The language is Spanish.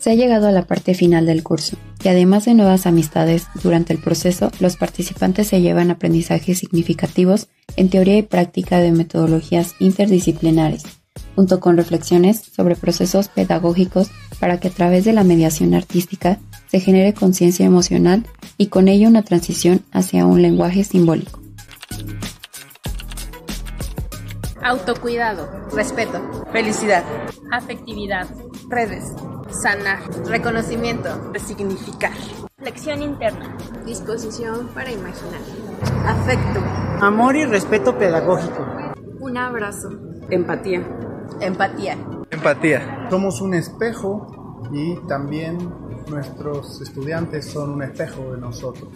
Se ha llegado a la parte final del curso, y además de nuevas amistades, durante el proceso los participantes se llevan aprendizajes significativos en teoría y práctica de metodologías interdisciplinares, junto con reflexiones sobre procesos pedagógicos para que a través de la mediación artística se genere conciencia emocional y con ello una transición hacia un lenguaje simbólico. Autocuidado, respeto, felicidad, afectividad, redes, sanar, reconocimiento, resignificar, lección interna, disposición para imaginar, afecto, amor y respeto pedagógico, un abrazo, empatía, empatía, empatía. Somos un espejo y también nuestros estudiantes son un espejo de nosotros.